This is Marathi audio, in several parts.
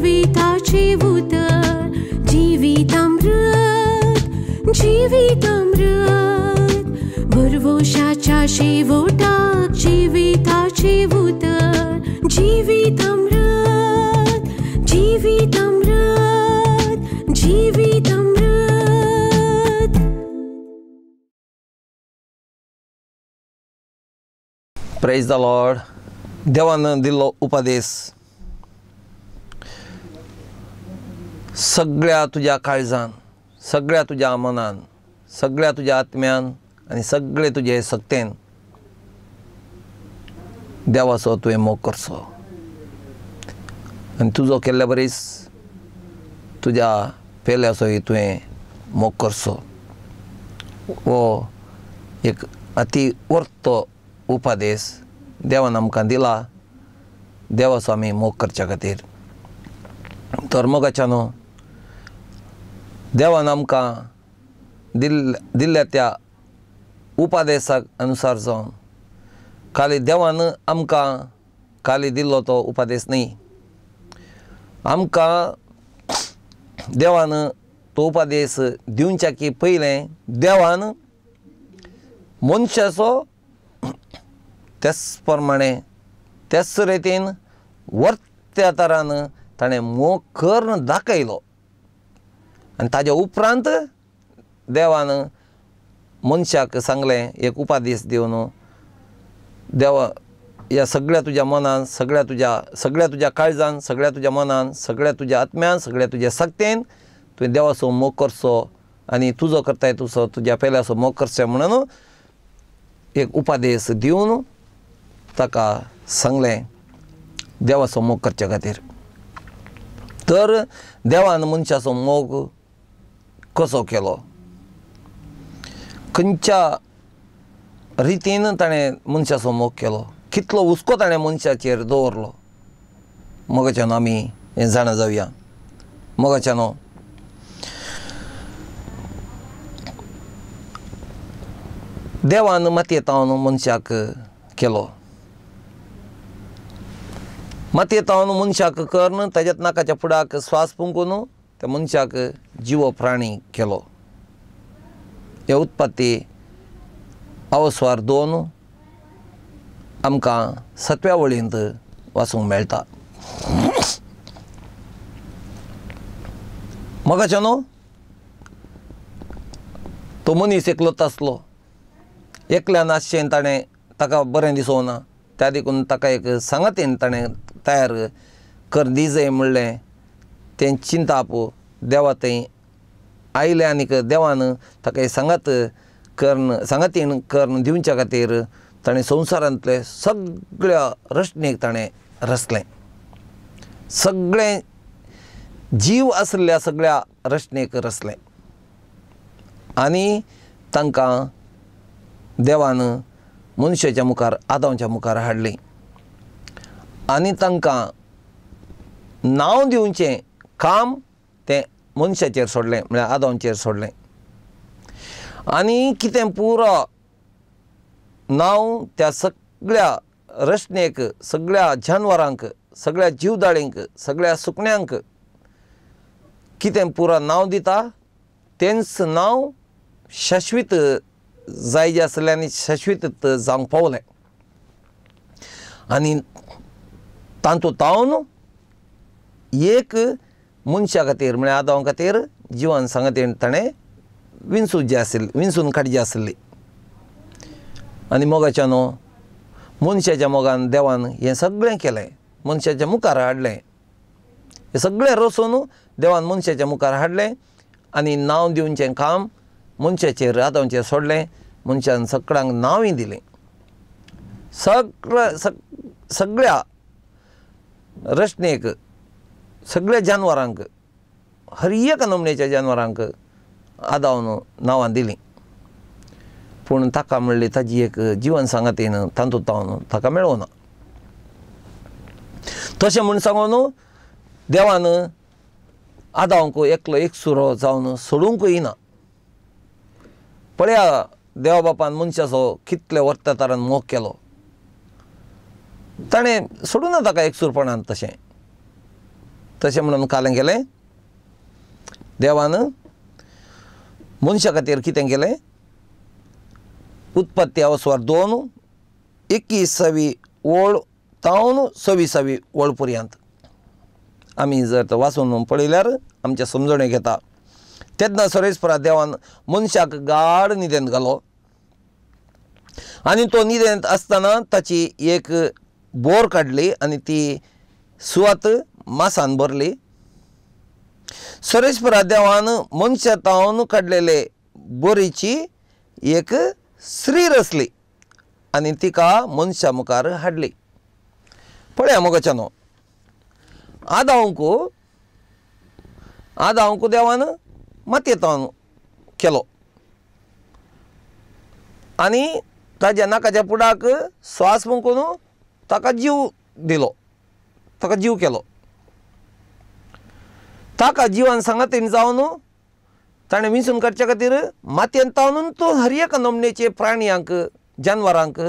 जिविताचे उतर जिवीत अमृत जिवीत अमृत भरवोशाच्या शेवटाक जिविताचे उतर जिवीत अमृत जिवीत अमृत जिवीत अमृत प्रेज द लॉर्ड देवानं दिल्लो उपदेश सगळ्या तुज्या काळजान सगळ्या तुज्या मनान सगळ्या तुज्या आत्म्यान आनी सगळे तुजे सक्तेन देवाचो तुवें मोग करचो आनी तुजो केल्ल्या बरीस तुज्या पेल्याचोय तुवें मोग करचो हो एक अति वर्तो उपादेश देवान आमकां दिला. देवाचो आमी मोग करच्या खातीर. तर मोगाच्या न्हू देवान आमकां दिल्ल्या दिल्ल्या त्या उपादेशाक अनुसार जावन खाली देवान आमकां खाली दिल्लो तो उपादेश न्ही. आमकां देवान तो उपादेश दिवच्या की पयलें देवान मनशाचो त्याच प्रमाणे त्याच रितीन वर्त्या तरान ताणें मोग दाखयलो. आनी ताज्या उपरांत देवान मनशाक सांगलें एक उपादेश दिवन देवा ह्या सगळ्या तुज्या मनान सगळ्या तुज्या सगळ्या तुज्या काळजान सगळ्या तुज्या मनान सगळ्या तुज्या आत्म्यान सगळ्या तुज्या सक्तेन तुवें देवाचो मोग करचो आनी तुजो करताय तुजो तुज्या पेल्याचो मोग करचो म्हणून एक उपादेश दिवन ताका सांगलें देवाचो मोग करचे खातीर. तर देवान मनशाचो मोग कसो केलो? खंयच्या रितीन ताणें मनशाचो मोग केलो? कितलो हुस्को ताणें मनशाचेर दवरलो? मोगाच्यान आमी हें जाणा जावया मोगाच्यान देवान मातयेतावन मनशाक केलो. मातयेतावन मनशाक कर्ण ताज्यात नाकाच्या फुडाक स्वास पुंकून त्या मनशाक जिवो प्राणी केलो. हे उत्पत्ती अवस्वार दोन आमकां सतव्या वळींत वाचूंक मेळटा मोगाच्या न्हू तो मनीस एकलोच आसलो एकल्यान आसचें ताणें ताका बरें दिसोना. त्या देखून ताका एक सांगातेन ताणें तयार कर दिजय म्हणलें तें चिंताप देवा थंय आयलें आनीक देवान ताका सांगात कर्ण सांगातीन कर्ण दिवच्या खातीर ताणें संवसारांतले सगळ्या रचनेक ताणें रचलें. सगळें जीव आसल्या सगळ्या रचनेक रचलें. आनी तांकां देवान मनशाच्या मुखार आदांच्या मुखार हाडलीं. आनी तांकां नांव दिवचें काम तें मनशाचेर सोडलें म्हळ्यार आदोंचेर सोडलें. आनी कितें पुरो नांव त्या सगळ्या रचनेक सगळ्या जानवरांक सगळ्या जीवदाळींक सगळ्या सुकण्यांक कितें पुरो नांव दिता? तेंच नांव शाश्वीत जाय जे आनी शाश्वीत जावंक पावलें. आनी तांतू तावन एक मनशा खातीर म्हळ्यार आदवां खातीर जिवन सांगतेन ताणें विंसून जे आसली विंसून काडची आसली आनी मोगाच्या न्हू मनशाच्या मोगान देवान हें सगळें केलें मनशाच्या मुखार हाडलें हें सगळें रसून देवान मनशाच्या मुखार हाडलें आनी नांव दिवचें काम मनशाचेर आदांचेर सोडलें मनशान सगळ्यांक नांवय दिलें सगळ्या सगळ्या रचनेक सगळ्या जानवरांक हर एक नमनेच्या जानवरांक आदावन नांवां दिलीं. पूण ताका म्हणली ताजी एक जिवन सांगातीन तांतूंत तावन ताका मेळोना तशें म्हूण सांगून देवान आदावंक एकलो एक सुरो जावन सोडूंक येना पळया देवा बापान मनशाचो कितले वर्ततारान मोग केलो. ताणें सोडूना ताका एकसूरपणान तशें. म्हणून कालें केलें देवान मनशा खातीर कितें केलें उत्पत्ती अवस्वार दोन एकवीसावी ओळ तावन सव्वीसावी ओळ पर्यंत. आमी जर तो वाचून पळयल्यार आमच्या समजणेक घेता. तेन्ना सरेस्परा देवान मनशाक गाड निदेंत घालो. आनी तो निदेंत आसतना ताची एक बोर काडली आनी ती सुवात मासान भरली. सरेस्परा देवान मनशा काडलेले बोरीची एक स्त्री रचली. आनी तिका मनशा मुखार हाडली. पळया मोगाच्या न्हू आदावंक आदावंक देवान मातयेतावन केलो. आनी ताज्या नाकाच्या पुडाक स्वास मुकून ताका जीव दिलो. ताका जीव केलो. ताका जिवान सांगातीन जावन ताणें विंचून काडच्या खातीर मातयेन तावन तो हर एक नमनेचे प्राणयांक जानवरांक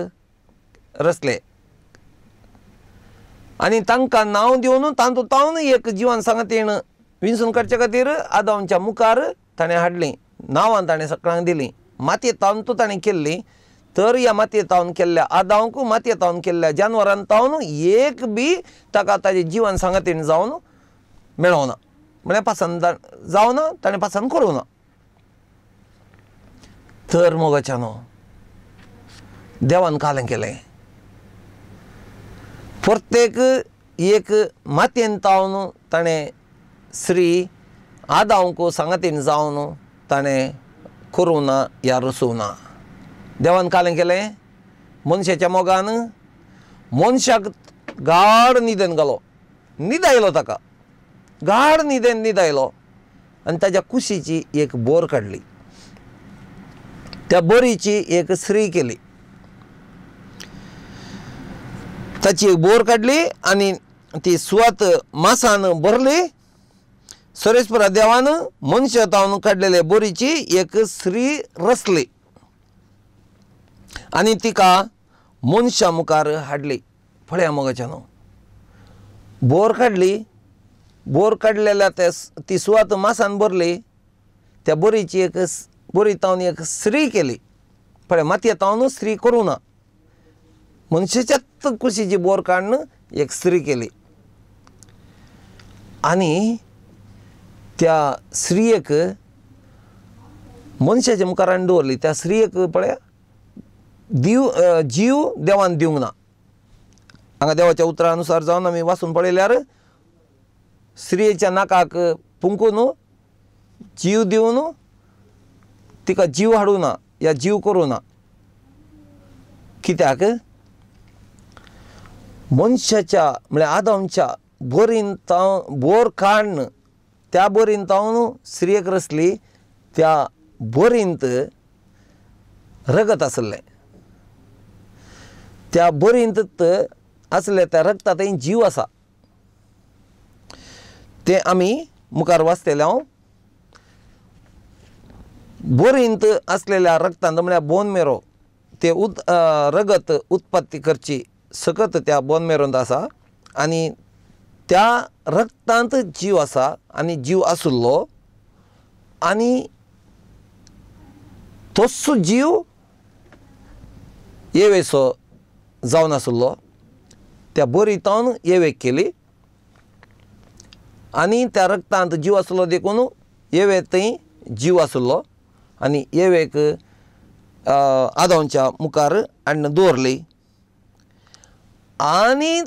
रचले. आनी तांकां नांव दिवन तातूंत तावन एक जिवान सांगातीण विंचून काडच्या खातीर आदांच्या मुखार ताणें हाडलीं. नांवां ताणें सगळ्यांक दिलीं. मातये तावन तूं ताणें केल्ली. तर ह्या मातये तावन केल्ल्या आदावंक मातये तावन केल्ल्या जानवरांक तावन एक बी ताका ताजें जिवन सांगातीण जावन मेळोना म्हळ्यार पासन जावना ताणें पसंद करूं ना तर मोगाच्यानो देवान कालें केलें प्रत्येक एक मातयेन तावन ताणें श्री आदावंक सांगातीन जावन ताणें करूं ना या रसूं ना देवान कालें केलें मनशाच्या मोगान. मनशाक गाड निदन घालो. न्हिद आयलो ताका. गाढ न्हिदेन न्हीद आयलो आनी ताज्या कुशीची एक बोर काडली त्या बोरीची एक स्त्री केली. ताची एक बोर काडली आनी ती सुवात मासान भरली. सरेस्परा देवान मनशा काडलेले बोरीची एक स्त्री रचली. आनी तिका मनशा मुखार हाडली. फळ्या मोगाच्यान बोर काडली बोर काडलेल्या त्या ती सुवात मासान भरली. त्या बोरीची एक बोरी तावन एक स्त्री केली. पळय मातये तावन स्त्री करू ना. मनशाच्याच कुशीची बोर काढणं एक स्त्री केली. आनी त्या स्त्रियेक मनशाच्या मुखारान दवरली त्या स्त्रियेक पळया दिव जीव देवान दिवंक ना. हांगा देवाच्या उतरानुसार जावन आमी वाचून पळयल्यार स्त्रियेच्या नाकाक पुंकून जीव दिवन तिका जीव हाडूं ना या जीव करूं ना कित्याक? मनशाच्या म्हळ्यार आदमच्या बोरीन ताव बोर काण त्या बोरीन तावन स्त्रियेक रचली त्या बोरींत रगत आसलें त्या बोरींत आसले त्या रगतांत जीव आसा तें आमी मुखार वाचतले हांव बोरींत आसलेल्या रगतांत म्हळ्यार म्हणजे बोन मेरो ते उद रगत उत्पत्ती करची सकत त्या बोन मेरोंत आसा. आनी त्या रगतांत जीव आसा आनी जीव आसुल्लो. आनी तोच जीव येवेचो जावन आसुल्लो. त्या बोरीतावन येवेक केली. आनी त्या रक्तांत जीव आसलो देखून येवे थंय जीव आसुल्लो आनी येवेक आदांच्या मुखार हाडून दवरली आनी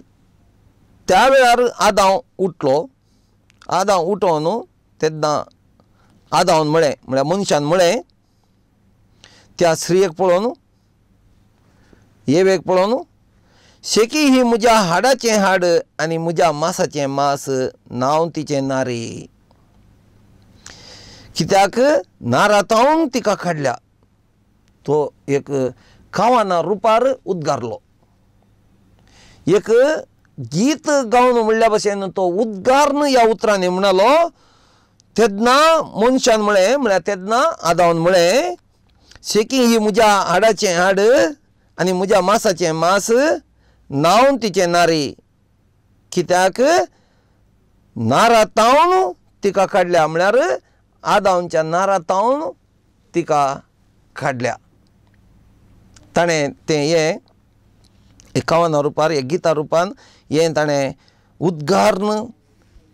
त्या वेळार आदांव उठलो. आदांव उठोन तेन्ना आदांवन म्हळें म्हळ्यार मनशान म्हळें त्या स्त्रियेक पळोवन येवेक पळोवन शेकी ही म्हज्या हाडाचें हाड आनी म्हज्या मासाचें मांस नांव तिचें नारी. कित्याक? नारातावन तिका काडल्या तो एक कावाना रुपार उद्गारलो. एक गीत गावन म्हणल्या भशेन तो उद्गारन ह्या उतरांनी म्हणालो तेदना मनशान म्हळें म्हळ्यार तेदना आदावन म्हळें शेकी ही म्हज्या हाडाचें हाड आनी म्हज्या मासाचें मास नांवन तिचें नारी. कित्याक? नारा तावन तिका काडल्या म्हळ्यार आदावनच्या नारातावन तिका काडल्या ताणें तें हें एकावन्न रुपार हे गिता रुपान हें ताणें उद्गारन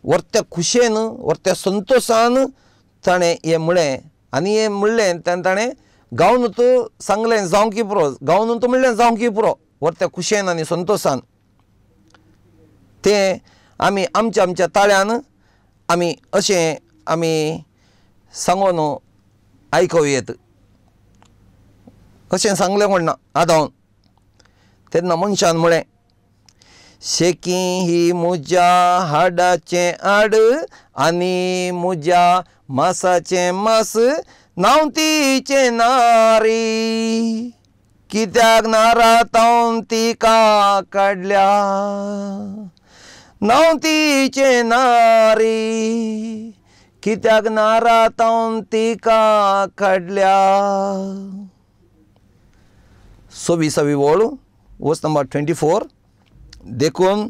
व्हरत्या खुशेन व्हरत्या संतोशान ताणें हें म्हळें. आनी हें म्हणलें तेन्ना ताणें गावन तूं सांगलें जावं की पुरो गावन तूं म्हणलें जावंकी पुरो. वर्त्या खुशयेन आनी संतोशान तें आमी आमच्या आमच्या ताळ्यान आमी अशें आमी सांगून आयकूं अशें सांगलें म्हण ना आदावन तेन्ना मनशान म्हळें शेकी ही म्हज्या हाडाचें हाड आनी म्हज्या मासाचें मास नांव तिचें नारी. कित्याक नारातावन तिका काडल्या. नवतीचे नारी कित्याक नारातावन तिका काडल्या. सव्वीसावी वळ वस्त नंबर ट्वेंटी फोर. देखून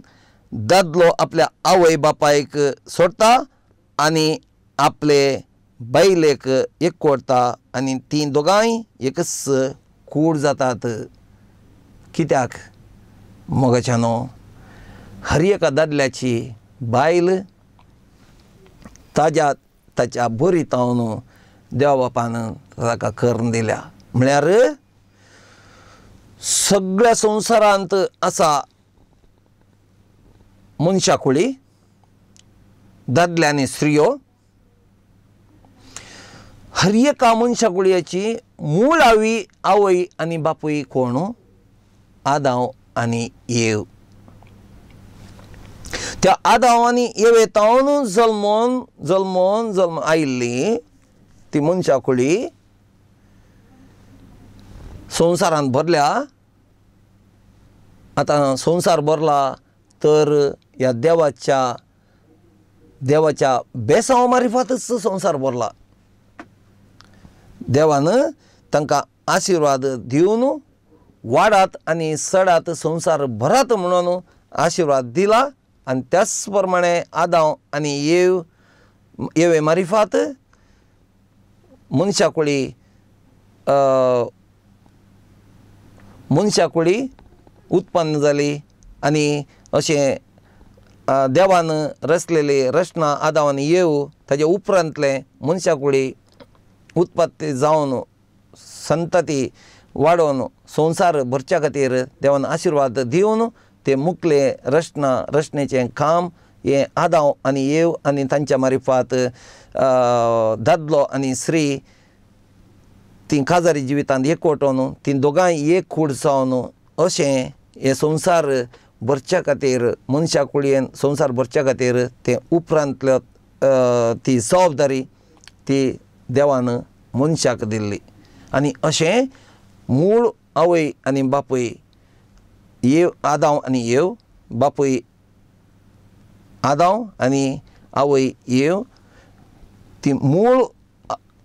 दादलो आपल्या आवय बापायक सोडटा आनी आपले बैलेक एक कोरता आनी ती दोगांय एकच कूड जातात. कित्याक? मोगाच्यानो हर एका दादल्याची बायल ताज्या ताच्या बरी तावन देवा बापान ताका करून दिल्या. म्हळ्यार सगळ्या संवसारांत आसा मनशा कुळी आनी स्त्रियो हरिय कामून मनशा मूळ आवी आवय आनी बापूय कोण? आदांव आनी येव. त्या आदांव आनी येवेतावन जल्मोन जल्मोन जल्म आयिल्ली ती मनशा कुळी संवसारांत भरल्या. आतां संवसार भरला तर ह्या देवाच्या देवाच्या बेसांव मारिफातच संवसार भरला. देवान तांकां आशिर्वाद दिवन वाडात आनी सडात संवसार भरात म्हणून आशिर्वाद दिला. आनी त्याच प्रमाणे आदांव आनी येव येवे मारिफात मनशा कुळी मनशा कुळी उत्पन्न जाली आनी अशें देवान रचलेली रचना आदांवान येव ताजे उपरांतले मनशाकुळी उत्पत्ती जावन संतती वाडोवन संसार भरच्या खातीर देवान आशिर्वाद दिवन ते मुकले रचना रचनेचें काम हें आदांव आनी येव आनी तांच्या मारिफात दादलो आनी स्त्री ती काजारी जिवितांत एकवटोन ती दोगांय एक कूड जावन अशें हे संवसार भरच्या खातीर मनशा कुळयेन संवसार भरच्या खातीर ते उपरांतल्यो ती जबाबदारी ती देवान मनशाक दिल्ली. आनी अशें मूळ आवय आनी बापूय येव आदांव आनी येव बापूय आदांव आनी आवय येव ती मूळ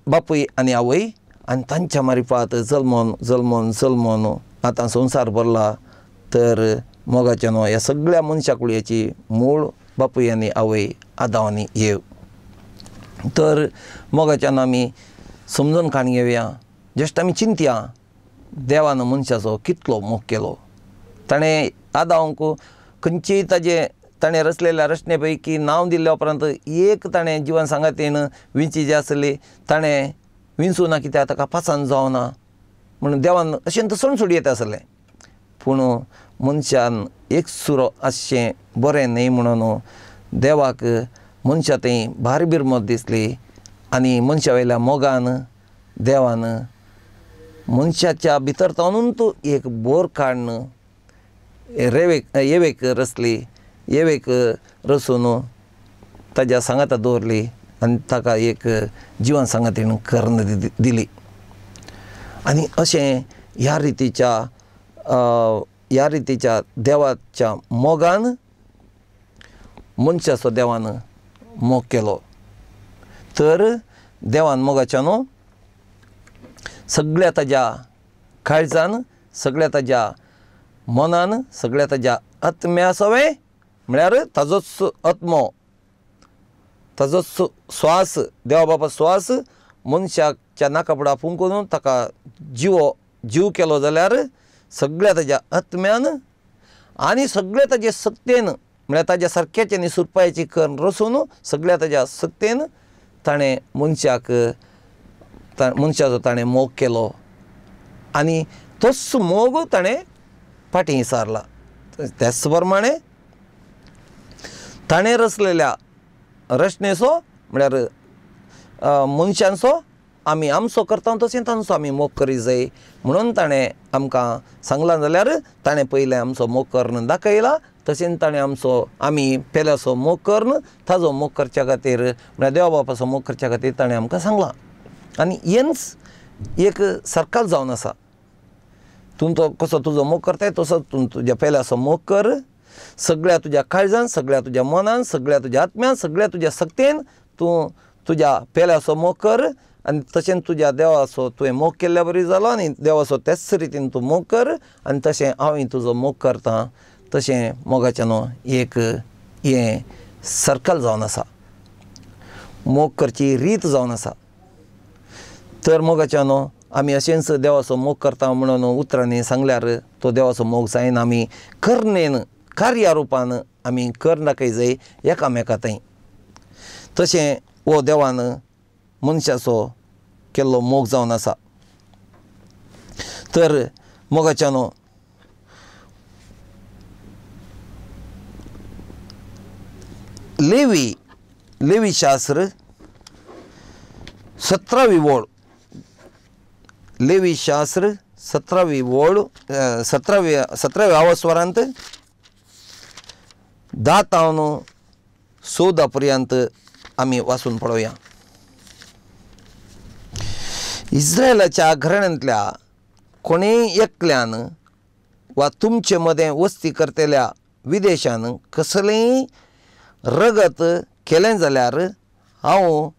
बापूय आनी आवय आनी तांच्या मारिफात जल्मोन जल्मोन जल्मोन आतां संवसार भरला तर मोगाच्या न्हू ह्या सगळ्या मनशा कुळयाची मूळ बापूय आनी आवय आदांव आनी येव. तर मोगाच्यान आमी समजून काण घेवया जस्ट आमी चिंतया. देवान मनशाचो कितलो मोग केलो. ताणें आदावंक खंयचीय ताजे ताणें रचलेल्या रचने पैकी नांव दिल्ले उपरांत एक ताणें जिवन सांगातेन विंची जी आसली ताणें विंचूं ना कित्याक ताका पासान जावना. म्हणून देवान अशें तसोण सोडी येता आसलें पूण मनशान एक सुरो आसचें बरें न्हय म्हणून देवाक मनशां थंय भारी बिरमत दिसली. आनी मनशा वयल्या मोगान देवान मनशाच्या भितर तावनूच एक बोर काडन रेवेक येवेक रचली येवेक रचून ताज्या सांगाता दवरली आनी ताका एक जिवन सांगातीन कर्ण दिली. आनी अशें ह्या रितीच्या ह्या रितीच्या देवाच्या मोगान मनशाचो देवान मोग केलो. तर देवान मोगाच्या न्हू सगळ्या ताज्या काळजान सगळ्या ताज्या मनान सगळ्या ताज्या आत्म्या सवय म्हळ्यार ताजोच आत्मो ताजो स्वास देवा बाबा स्वास मनशाच्या नाकापडा फुंकून ताका जिवो जीव केलो जाल्यार सगळ्या ताज्या आत्म्यान आनी सगळ्या ताजे सक्तेन म्हळ्यार ताज्या सारक्याचे न्ही सुरपायाची कर्ण रसून सगळ्या ताज्या सक्तेन ताणें मनशाक ता मनशाचो ताणें मोग केलो. आनी तोच मोग ताणें फाटीं सारला. त्याच प्रमाणे ताणें रचलेल्या रचनेचो म्हळ्यार मनशांचो आमी आमचो करता तशें तांचो आमी मोग करीत जाय म्हणून ताणें आमकां सांगलां जाल्यार ताणें पयलें आमचो मोग कर्ण दाखयला तशेंच ताणें आमचो आमी पेल्याचो मोग कर्ण ताजो मोग करच्या खातीर म्हळ्यार देवा बापाचो मोग करच्या खातीर ताणें आमकां सांगलां. आनी हेंच एक सरकार जावन आसा. तूं तो कसो तुजो मोग करताय तसो तूं तुज्या पेल्याचो मोग कर सगळ्या तुज्या काळजान सगळ्या तुज्या मनान सगळ्या तुज्या आत्म्यान सगळ्या तुज्या सक्तेन तूं तुज्या पेल्याचो मोग कर आनी तशें तुज्या देवाचो तुवें मोग केल्ल्या बरी जालो आनी देवाचो तेच रितीन तूं मोग कर आनी तशें हांवूय तुजो मोग करतां तशें मोगाच्या न्हू एक हें सर्कल जावन आसा. मोग करची रीत जावन आसा. तर मोगाच्या न्हू आमी अशेंच देवाचो मोग करता म्हणून उतरांनी सांगल्यार तो देवाचो मोग जायन. आमी कर्णेन कार्या रुपान आमी कर दाखय जाय एकामेका थंय तशें हो देवान मनशाचो केल्लो मोग जावन आसा. तर मोगाच्या न्हू लेवी लेवी शास्त्र सतरावी ओळ लेवी शास्त्र सतरावी ओळ सतराव्या सतरावी सतराव्या आवस्वरांत दहा तावन चवदा पर्यंत आमी वाचून पळोवया इस्रायलाच्या घराण्यांतल्या कोणेय एकल्यान वा तुमचे मदें वस्ती करतेल्या विदेशान कसलेंय रगत केलें जाल्यार हांव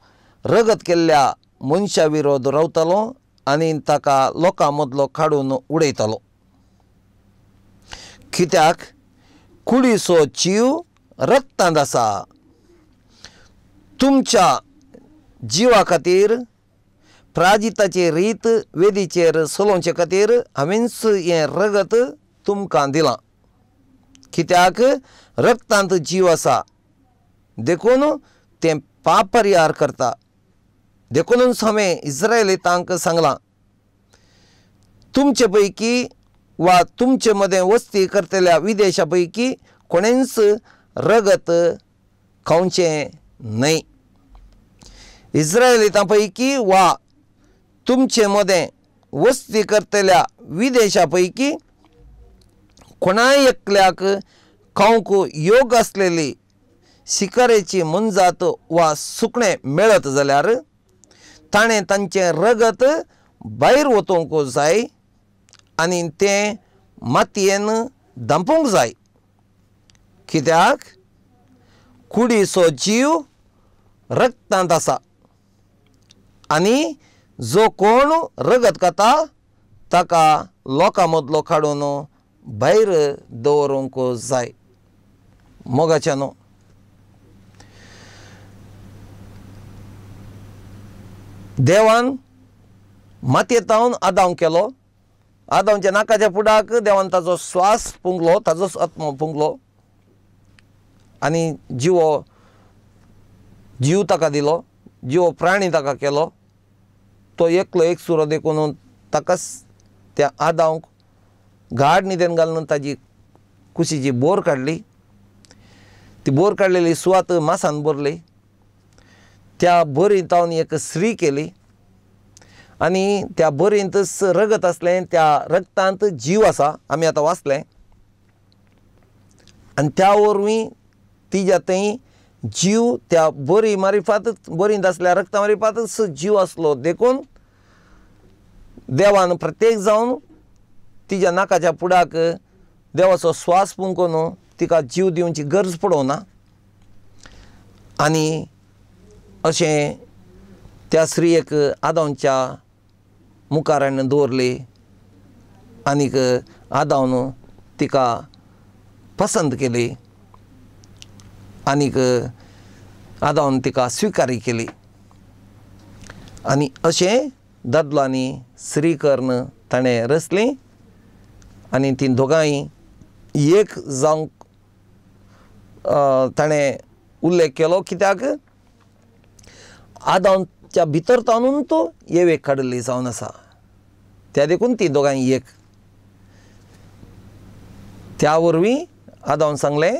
रगत केल्ल्या मनशा विरोध रावतलो आनी ताका लोकां मदलो काडून उडयतलो. कित्याक? कुडीचो जीव रक्तांत आसा. तुमच्या जिवा खातीर प्राजिताची रीत वेदीचेर सोलोवचे खातीर हांवेंच हें रगत तुमकां दिलां. कित्याक? रक्तांत जीव आसा. देखून तें पाप परिहार करता. देखूनच हांवें इस्रायलितांक सांगलां तुमचे पैकी वा तुमचे मदें वस्ती करतल्या विदेशा पैकी कोणेंच रगत खावचें न्हय इस्रायलितां पैकी वा तुमचे मदें वस्ती करतल्या विदेशा पैकी कोणाय एकल्याक खावंक योग आसलेली शिकारेची मनजात वा सुकणें मेळत जाल्यार ताणें तांचें रगत भायर वचोवंक जाय आनी तें मातयेन दांपूंक जाय. कित्याक? कुडीचो जीव रक्तांत आसा. आनी जो कोण रगत खाता ताका लोकां मदलो काडून भायर दवरूंक जाय. मोगाच्या न्हू देवान मातयेतावन आदाव केलो. आदावच्या नाकाच्या फुडाक देवान ताचो स्वास पुंगलो ताजोच आत्मो पुंगलो आनी जिवो जीव ताका दिलो जिवो प्राणी ताका केलो. तो एकलो एक सुरो देखून ताकाच त्या आदावंक गाड न्हिदेन घालून ताजी कुशीची बोर काडली ती बोर काडलेली सुवात मासान भरली त्या बरींत तावन एक स्त्री केली. आनी त्या बरींत स रगत आसलें त्या रगतांत जीव आसा आमी आतां वाचलें आनी त्या वरवीं तिज्या थंय जीव त्या बरी मारिफातच बरींत आसल्या रक्ता मारिफातच जीव आसलो देखून देवान प्रत्येक जावन तिच्या नाकाच्या पुडाक देवाचो स्वास पुंकून तिका जीव दिवची गरज पडोवना आनी अशें त्या स्त्रियेक आदावच्या मुखारान दवरली आनीक आदावन तिका पसंत केली. आनीक आदावन तिका स्विकारी केली. आनी अशें दादलो आनी ताणें रचलीं. आनी तीं दोगांय एक जावंक ताणें उल्लेख केलो कित्याक? आदावच्या भितर ताणून तो येवेक काडिल्ली जावन आसा त्या देखून ती दोगांय एक. त्या वरवीं आदावन सांगलें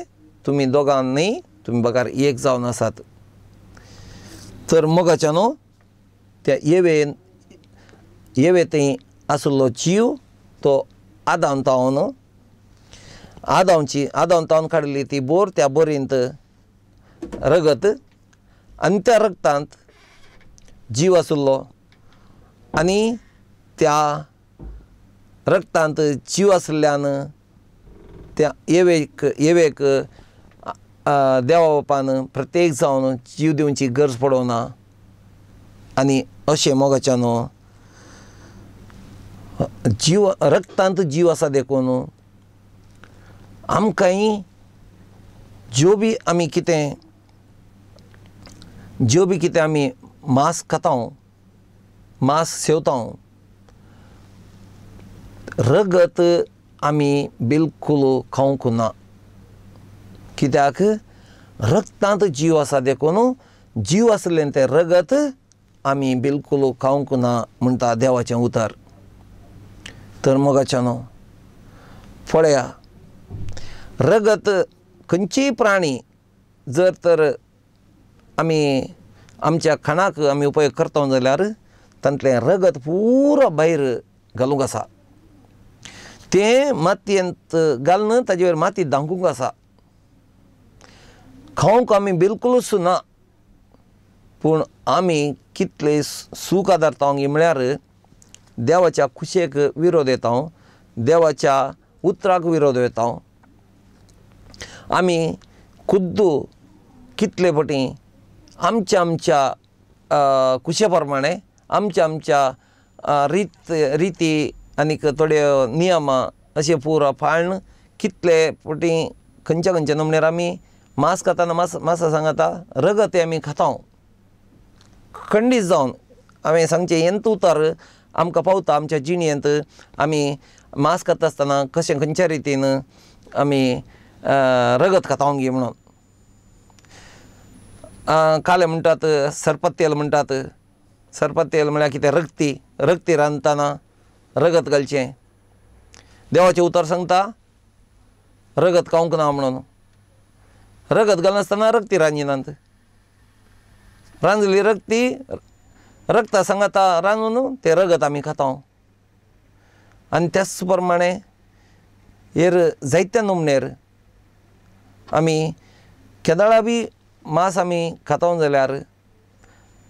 तुमी दोगांनी तुमी बगार एक जावन आसात तर मोगाच्यानो त्या येवेन येवे थंय आसलो जीव तो आदावन तावन आदावची आदावन तावन काडिल्ली ती बोर त्या बोरींत रगत आनी त्या रगतांत जीव आसुल्लो आनी त्या रक्तांत जीव आसल्यान त्या येवेक येवेक देवा बापान प्रत्येक जावन जीव दिवची गरज पडोवना. आनी अशें मोगाच्यान जीव रक्तांत जीव आसा देखून आमकांय ज्यो बी आमी कितें ज्यो बी कितें आमी मांस खाता मांस सेवता रगत आमी बिलकूल खावंक ना कित्याक? रगतांत जीव आसा देखून जीव आसलें तें रगत आमी बिलकूल खावंक ना म्हणटा देवाचें उतर. तर मोगाच्यानो पळया. रगत खंयचीय प्राणी जर तर आमी आमच्या खणाक आमी उपयोग करता जाल्यार तांतलें रगत पुरो भायर घालूंक आसा. तें मातयेंत घालन ताजे वयर माती धांकूंक आसा. खावंक आमी बिलकुलूच ना. पूण आमी कितले सूख आदारता म्हळ्यार देवाच्या खुशेक विरोध येता देवाच्या उतराक विरोध येता आमी खुद्दू कितले फावटी आमच्या आमच्या कुशेप्रमाणे आमच्या आमच्या रीत रिती आनीक थोड्यो नियमां अशें पुरो पाळन कितले फावटी खंयच्या खंयच्या नमणेर आमी मांस खाताना मास मासा सांगता रगत ते आमी खाता खंडीत जावन हांवें सांगचें येंत उतर आमकां पावता आमच्या जिणेंत आमी मांस खाता आसतना कशें खंयच्या रितीन आमी रगत खातावंगी म्हणून. काले म्हणटात सरपत्तेल म्हणटात सरपत्तेल म्हळ्यार कितें रक्ती रक्ती रांदतना रगत घालचें. देवाचें उतर सांगता रगत कावंक ना म्हणून. रगत घालनासतना रक्ती रांदिनात रांदली रक्ती रक्ता सांगाता रांदून तें रगत आमी खाता आनी त्याच प्रमाणे हेर जायत्या नमनेर आमी केदाळा बी मांस आमी खाता जाल्यार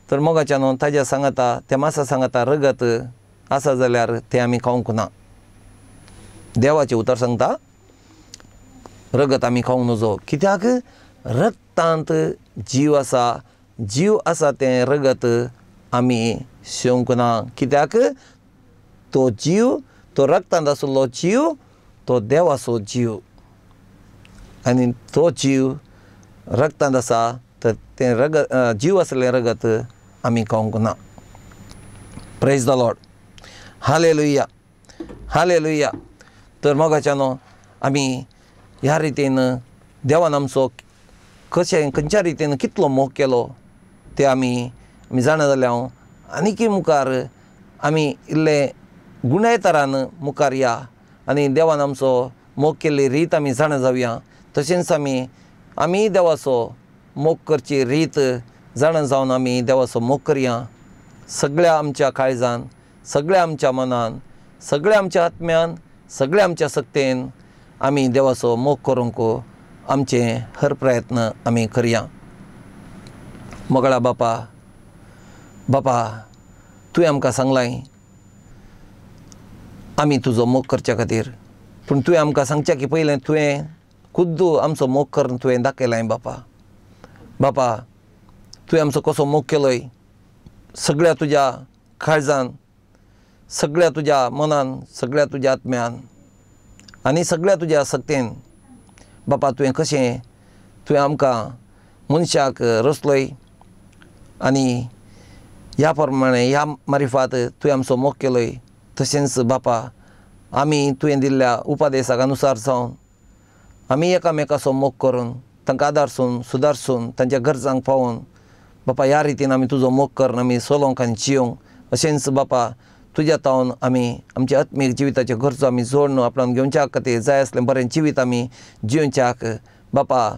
तर मोगाच्यान ताज्या सांगाता त्या मांसा सांगाता रगत आसा जाल्यार तें आमी खावंक ना देवाचें उतर सांगता रगत आमी खावंक नजो कित्याक रगतांत जीव आसा जीव आसा तें रगत आमी शेवंक ना कित्याक तो जीव तो रगतांत आसलो जीव तो देवाचो जीव आनी तो जीव रगतांत आसा तर तें रगत जीव आसलें रगत आमी खावंक ना प्रेज द लॉड हाले लुया हाले लुया तर मोगाच्यानो आमी ह्या रितीन देवान आमचो कशें खंयच्या रितीन कितलो मोग केलो तें आमी आमी जाणा जाल्यार हांव आनीकय मुखार आमी इल्ले गुणायतरान मुखार या. आनी देवान आमचो मोग केल्ली रीत आमी जाणा जावया तशेंच आमी आमी देवाचो मोग करची रीत जाणा जावन आमी देवाचो मोग करया सगळ्या आमच्या काळजान सगळ्या आमच्या मनान सगळ्या आमच्या आत्म्यान सगळ्या आमच्या सक्तेन आमी देवाचो मोग करूंक आमचे हर प्रयत्न आमी करया. मोगळा बापा बापा तुवें आमकां सांगलां आमी तुजो मोग करच्या खातीर. पूण तुवें आमकां सांगचें की पयलें तुवें खुद्दू आमचो मोग करून तुवें दाखयलां बापा. बापा तुवें आमचो कसो मोग केलोय? सगळ्या तुज्या काळजान सगळ्या तुज्या मनान सगळ्या तुज्या आत्म्यान आनी सगळ्या तुज्या सक्तेन बापा तुवें कशें? तुवें आमकां मनशाक रचलोय आनी ह्या प्रमाणे ह्या मारिफात तुवें आमचो मोग केलोय. तशेंच बापा आमी तुवें दिल्ल्या उपादेशाक अनुसार जावन आमी एकामेकाचो मोग करून तांकां आदारसून सुदारसून तांच्या गरजांक पावोवन बापा ह्या रितीन आमी तुजो मोग करून आमी सोलोंक आनी जियोंक अशेंच बापा तुज्या तावन आमी आमच्या आत्मीक जिविताच्यो गरजो आमी जोडून आपणान घेवच्या खातीर जाय आसलें बरें जिवीत आमी जिवच्याक बापा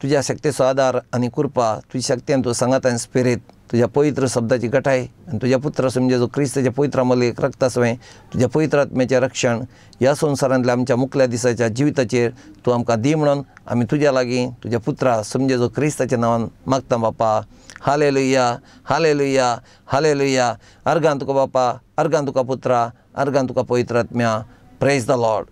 तुज्या शक्तेचो आदार आनी कृपा तुज्या शक्तीन तूं सांगात आनी स्पिरीत तुज्या पवित्र शब्दाची गटाय आनी तुज्या पुत्र म्हणजे जो ख्रिस्ताच्या पवित्रामध्ये एक रक्तासवें तुज्या पवित्र आत्म्याचें रक्षण ह्या संवसारांतल्या आमच्या मुखल्या दिसाच्या जिविताचेर तूं आमकां दी म्हणून आमी तुज्या लागीं तुज्या पुत्रा समजे जो क्रिस्ताच्या नांवान मागता बापा. हाले लुया हाले लुया हाले लुया अर्गान तुका बापा अर्गान तुका पुत्रा अर्गान तुका पवित्र आत्म्या. Praise the Lord